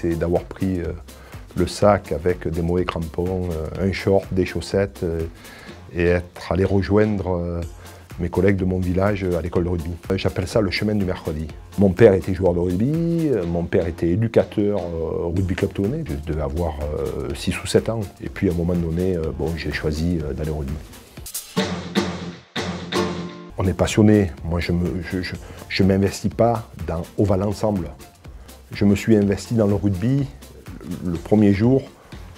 c'est d'avoir pris le sac avec des mauvais crampons, un short, des chaussettes et être allé rejoindre mes collègues de mon village à l'école de rugby. J'appelle ça le chemin du mercredi. Mon père était joueur de rugby, mon père était éducateur au rugby club tournai, je devais avoir 6 ou 7 ans. Et puis à un moment donné, bon, j'ai choisi d'aller au rugby. On est passionné, moi je ne m'investis pas dans au va l'ensemble. Je me suis investi dans le rugby le premier jour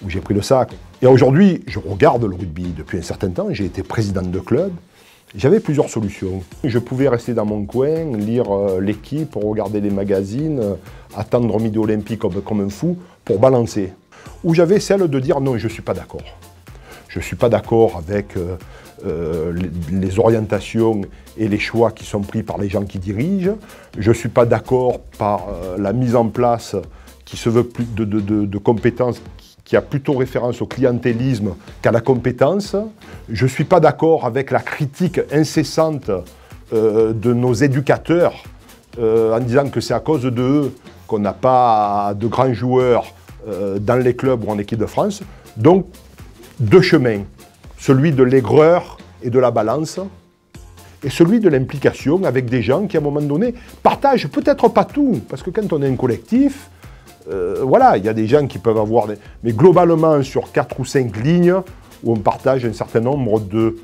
où j'ai pris le sac. Et aujourd'hui, je regarde le rugby depuis un certain temps, j'ai été président de club, j'avais plusieurs solutions. Je pouvais rester dans mon coin, lire euh, l'équipe, regarder les magazines, euh, attendre midi olympique comme, un fou pour balancer. Ou j'avais celle de dire non, je ne suis pas d'accord. Je ne suis pas d'accord avec euh, les, orientations et les choix qui sont pris par les gens qui dirigent. Je ne suis pas d'accord par la mise en place qui se veut de, compétences qui a plutôt référence au clientélisme qu'à la compétence. Je ne suis pas d'accord avec la critique incessante euh, de nos éducateurs euh, en disant que c'est à cause d'eux qu'on n'a pas de grands joueurs euh, dans les clubs ou en équipe de France. Donc, deux chemins, celui de l'aigreur et de la balance, et celui de l'implication avec des gens qui, à un moment donné, partagent peut-être pas tout, parce que quand on est un collectif, euh, voilà, il y a des gens qui peuvent avoir. Mais globalement, sur 4 ou 5 lignes, où on partage un certain nombre de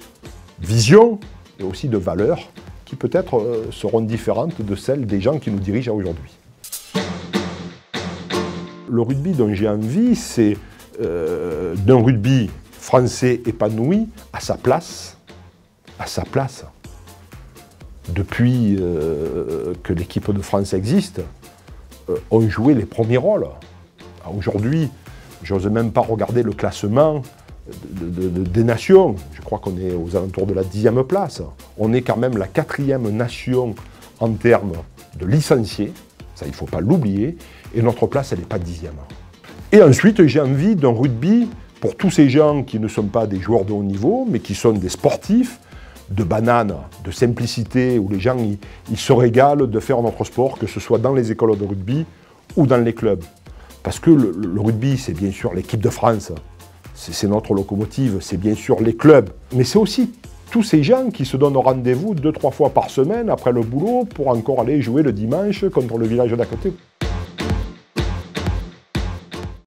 visions et aussi de valeurs qui peut-être euh, seront différentes de celles des gens qui nous dirigent aujourd'hui. Le rugby dont j'ai envie, c'est euh, d'un rugby français épanoui à sa place, à sa place. Depuis que l'équipe de France existe, euh, ont joué les premiers rôles. Aujourd'hui, je n'ose même pas regarder le classement des nations. Je crois qu'on est aux alentours de la dixième place. On est quand même la quatrième nation en termes de licenciés, ça il ne faut pas l'oublier, et notre place elle n'est pas dixième. Et ensuite j'ai envie d'un rugby pour tous ces gens qui ne sont pas des joueurs de haut niveau, mais qui sont des sportifs, de banane, de simplicité, où les gens ils, se régalent de faire notre sport, que ce soit dans les écoles de rugby ou dans les clubs. Parce que le, le rugby, c'est bien sûr l'équipe de France, c'est notre locomotive, c'est bien sûr les clubs, mais c'est aussi tous ces gens qui se donnent rendez-vous deux, trois fois par semaine après le boulot pour encore aller jouer le dimanche contre le village d'à côté.